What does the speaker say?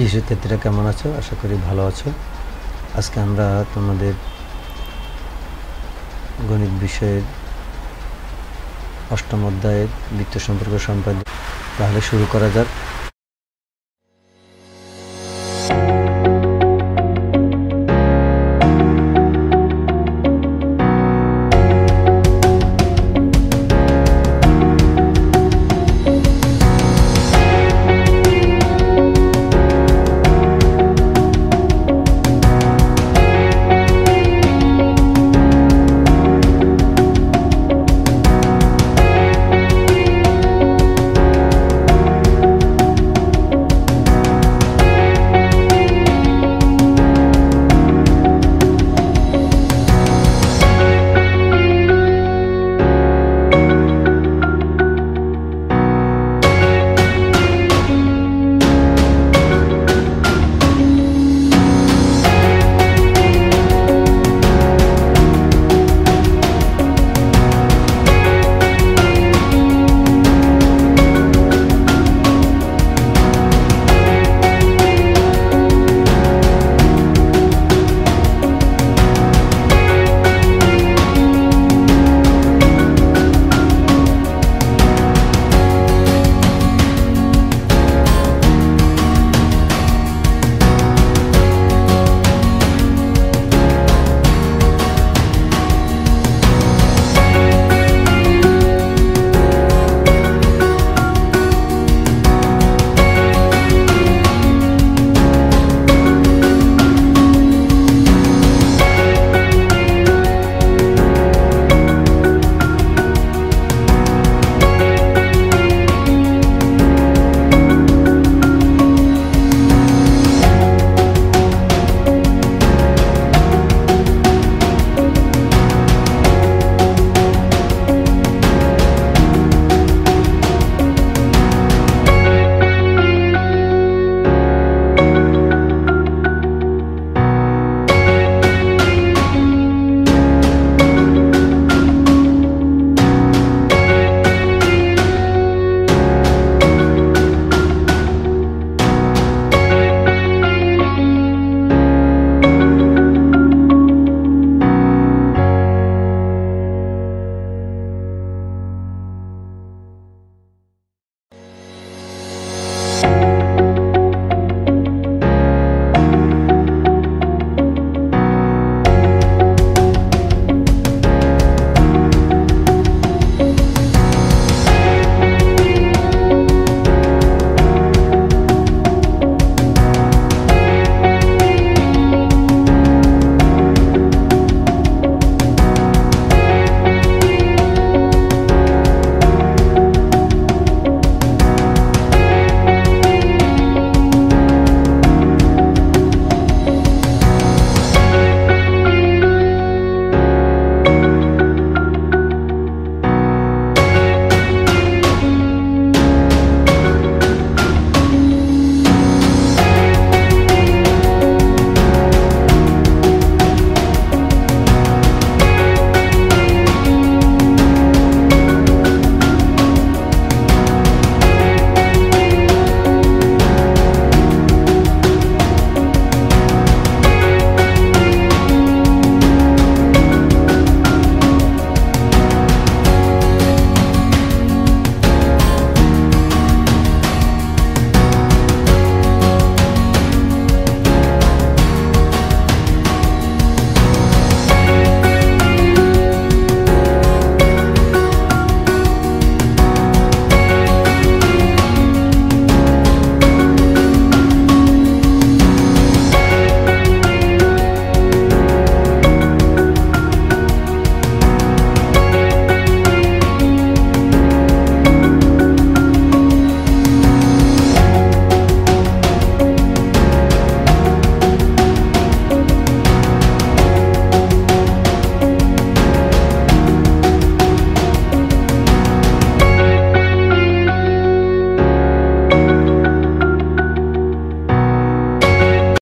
এই শিক্ষার্থীরা কেমন আছো? আশা করি ভালো আছো। আজকে আমরা তোমাদের গণিত বিষয়ের অষ্টম অধ্যায়ের বৃত্ত সম্পর্ক সম্পাদ্য তাহলে শুরু করা যাক।